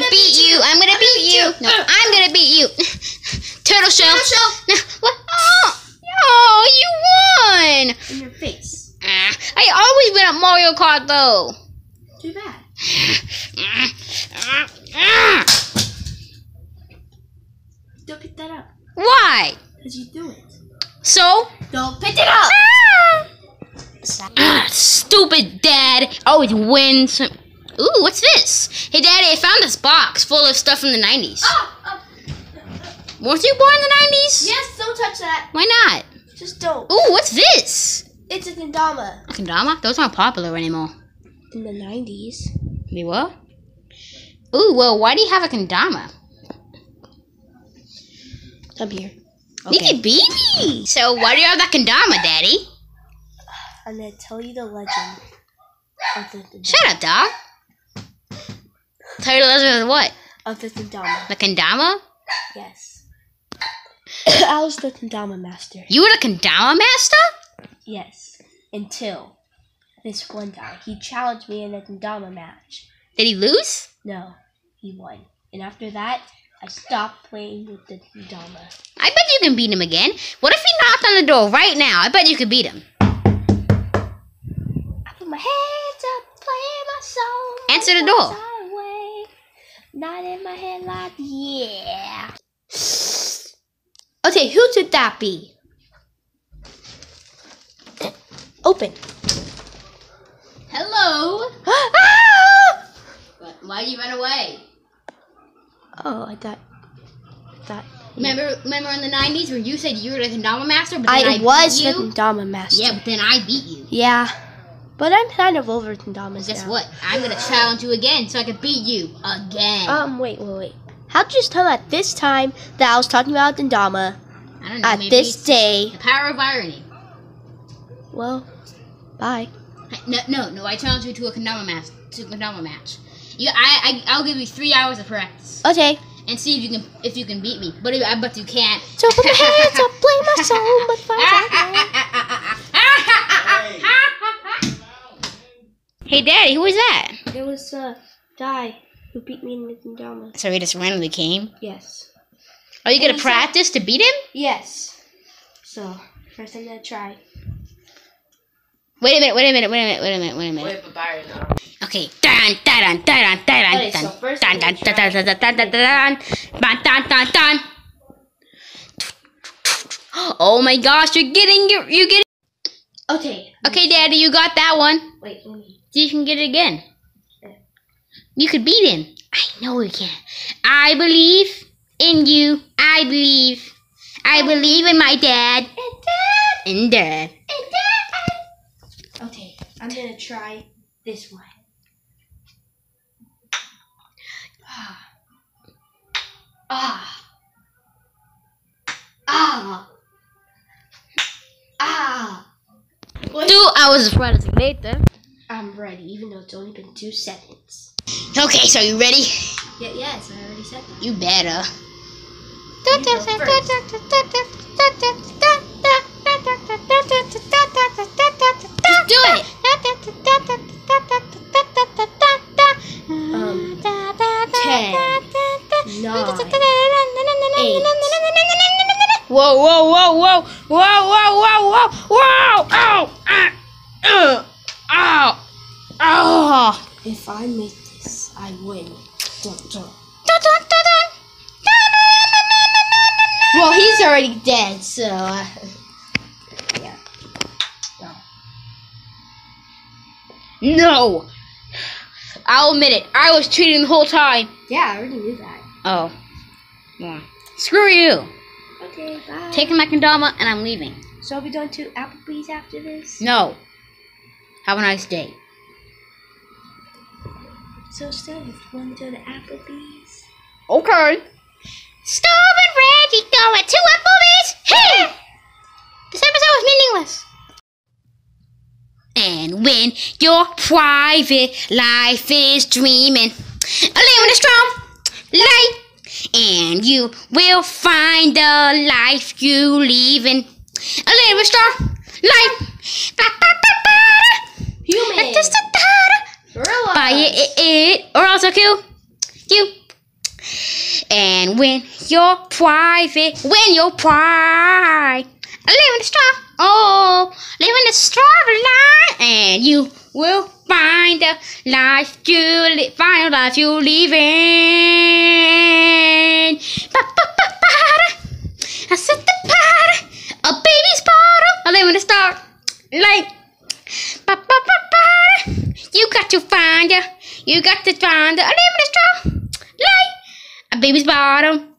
gonna beat you. I'm gonna beat you. No, I'm gonna beat you. Turtle shell. Turtle shell. No, what? Oh, oh, you won. In your face. Ah, I always win at Mario Kart though. Too bad. Ah, ah, ah. Don't pick that up. Why? Because you do it. So? Don't pick it up! Ah, stupid dad always wins. Ooh, what's this? Hey, daddy, I found this box full of stuff from the 90s. Ah, ah. Weren't you born in the 90s? Yes, don't touch that. Why not? Just don't. Ooh, what's this? It's a kendama. A kendama? Those aren't popular anymore. In the 90s. They were? Ooh, well, why do you have a kendama? Come here. Mickey baby! So, why do you have that kendama, daddy? I'm gonna tell you the legend of the kendama. Shut up, dog. The of what? Of the kendama. The kendama? Yes. I was the kendama master. You were the kendama master? Yes. Until this one guy. He challenged me in a kendama match. Did he lose? No, he won. And after that, I stopped playing with the kendama. I bet you can beat him again. What if he knocked on the door right now? I bet you could beat him. I put my hands up, playing my song. Answer the door. Not in my head like yeah. Okay, who should that be? Open. Hello. ah! Why did you run away? Oh, I thought. I thought. Remember, remember in the '90s where you said you were the kendama master, but then I, I, was the kendama master. Yeah, but then I beat you. Yeah. But I'm kind of over kendamas Guess now. what? I'm gonna challenge you again so I can beat you again. Um, wait, wait, wait. How'd you just tell at this time that I was talking about kendama I don't know. at this day? the power of irony. Well, bye. No, no, no. I challenge you to a kendama match. To a kendama match. You, I, I, I'll give you three hours of practice Okay. and see if you can, if you can beat me. But if, I bet you can't. So put my hands up, play my song, but find hey, Daddy, who was that? There was a guy who beat me in the kendama. So he just randomly came. Yes. Are you gonna Who's practice to beat him? Yes. So first I'm gonna try. Wait a minute. Wait a minute. Wait a minute. Wait a minute. Wait a minute. Wait, but Byron, no. Okay. Dun dun dun dun dun Okay, dun so first dun I'm dun gonna dun dun dun dun dun dun dun dun dun dun. Oh my gosh! You're getting your you're getting. Okay. Okay, Daddy, you got that one. Wait. Let me. See if you can get it again. You could beat him. I know you can. I believe in you. I believe. I believe in my dad. And dad. And dad. And dad. Okay. I'm gonna try this one. Ah. Ah. Ah. Ah. Two hours of practice later. I'm ready, even though it's only been two seconds. Okay, so you ready? Yeah, yes, I already said that. You better. Do it. Um, ten, nine, eight. Whoa, whoa, whoa, whoa, whoa, whoa, whoa, whoa, whoa! Ow! Ah! Ugh! Ow! Oh! If I make this, I win. Dun, dun. Well, he's already dead, so. Uh, yeah. No! I'll admit it. I was cheating the whole time. Yeah, I already knew that. Oh. Well, screw you. Okay, bye. Taking my kendama and I'm leaving. So are we going to Applebee's after this? No. Have a nice day. So still, if you want to go to Applebee's. Okay. Stove and Reggie going to Applebee's. Hey! This episode was meaningless. And when your private life is dreaming, a living a strong light, and you will find the life you leaving. A living strong light. Human! Gorilla! Buy it, it, it, or else I'll kill you. And when you're private, when you're private, live in the straw. Oh, live in the straw life, and you will find the life you live. Find the life you live in. Ba, ba, ba. I set the party, a baby's bottle. I live in the star light. Ba, ba, ba, ba. You got to find her. You got to find live the straw light. A baby's bottom.